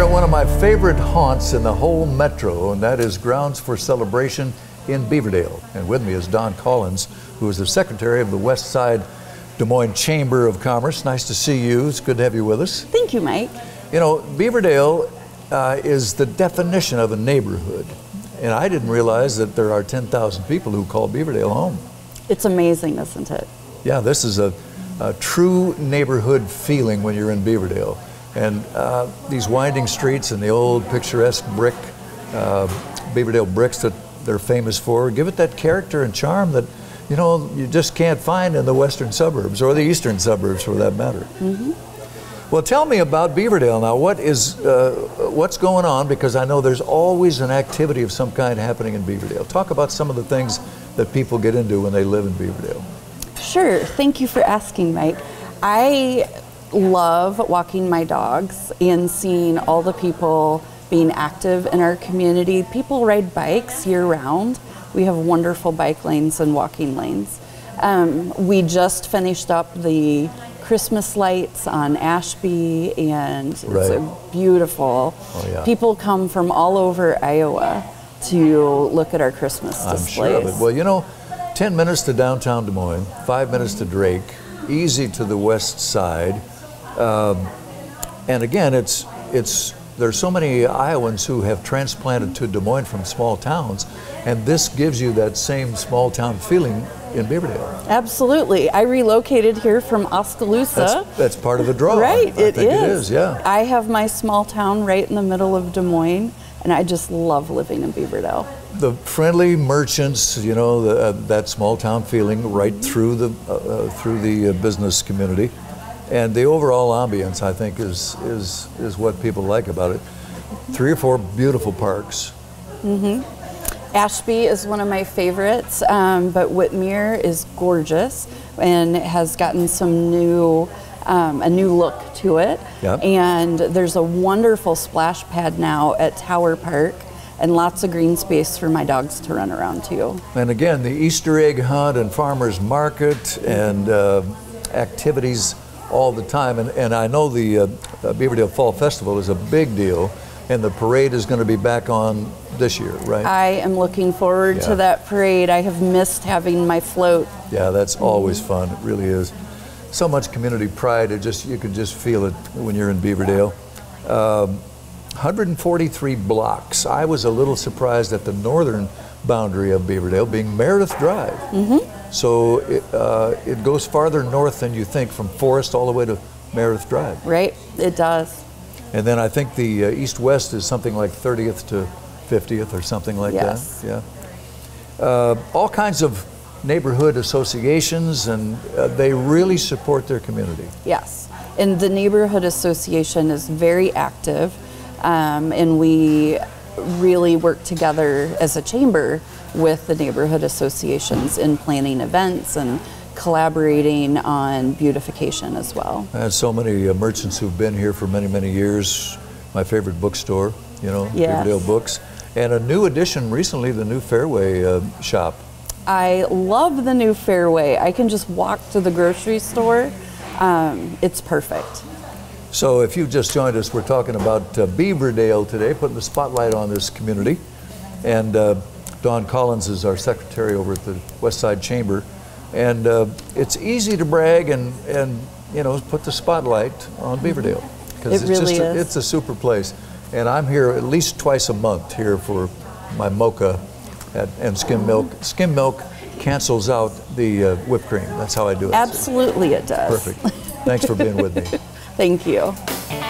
at one of my favorite haunts in the whole metro, and that is Grounds for Celebration in Beaverdale. And with me is Dawn Collins, who is the secretary of the West Side Des Moines Chamber of Commerce. Nice to see you. It's good to have you with us. Thank you, Mike. You know, Beaverdale uh, is the definition of a neighborhood. And I didn't realize that there are 10,000 people who call Beaverdale home. It's amazing, isn't it? Yeah, this is a, a true neighborhood feeling when you're in Beaverdale. And uh, these winding streets and the old picturesque brick, uh, Beaverdale bricks that they're famous for, give it that character and charm that, you know, you just can't find in the western suburbs or the eastern suburbs for that matter. Mm-hmm. Well, tell me about Beaverdale now. What is, uh, what's going on? Because I know there's always an activity of some kind happening in Beaverdale. Talk about some of the things that people get into when they live in Beaverdale. Sure. Thank you for asking, Mike. I love walking my dogs and seeing all the people being active in our community. People ride bikes year round. We have wonderful bike lanes and walking lanes. Um, we just finished up the Christmas lights on Ashby, and it's Right. beautiful. Oh, yeah. People come from all over Iowa to look at our Christmas I'm displays. sure. Well, you know, 10 minutes to downtown Des Moines, five minutes to Drake, easy to the west side. Um, and again, it's, it's, there's so many Iowans who have transplanted to Des Moines from small towns, and this gives you that same small town feeling in Beaverdale. Absolutely. I relocated here from Oskaloosa. That's, that's part of the draw. right, I it think is. it is, yeah. I have my small town right in the middle of Des Moines, and I just love living in Beaverdale. the friendly merchants, you know, the, uh, that small town feeling right through the uh, uh, through the uh, business community, and the overall ambience, I think, is is is what people like about it. Three or four beautiful parks. Ashby is one of my favorites, um, but Witmer is gorgeous and it has gotten some new, um, a new look to it. Yep. And there's a wonderful splash pad now at Tower Park and lots of green space for my dogs to run around too. And again, the Easter egg hunt and farmers market and uh, activities all the time. And, and I know the uh, uh, Beaverdale Fall Festival is a big deal, and the parade is going to be back on this year, right? I am looking forward Yeah. to that parade. I have missed having my float. Yeah, that's always fun. It really is. So much community pride. It just you can just feel it when you're in Beaverdale. Um, 143 blocks. I was a little surprised at the northern boundary of Beaverdale being Meredith Drive. Mm-hmm. So it, uh, it goes farther north than you think, from Forest all the way to Meredith Drive. Right? It does. And then I think the uh, east-west is something like 30th to 50th or something like Yes. that. Yeah. Uh, all kinds of neighborhood associations, and uh, they really support their community. Yes. And the neighborhood association is very active, um, and we really work together as a chamber with the neighborhood associations in planning events and collaborating on beautification as well. I had so many uh, merchants who've been here for many, many years. My favorite bookstore, you know, Yes. Beaverdale Books. And a new addition recently, the new Fareway uh, shop. I love the new Fareway. I can just walk to the grocery store. Um, it's perfect. So if you've just joined us, we're talking about uh, Beaverdale today, putting the spotlight on this community. And uh, Dawn Collins is our secretary over at the West Side Chamber. And uh, it's easy to brag and, and, you know, put the spotlight on Beaverdale. Because It it's really just a, it's a super place. And I'm here at least twice a month here for my mocha at, and skim milk. Skim milk cancels out the uh, whipped cream. That's how I do it. Absolutely, it does. Perfect. Thanks for being with me. Thank you.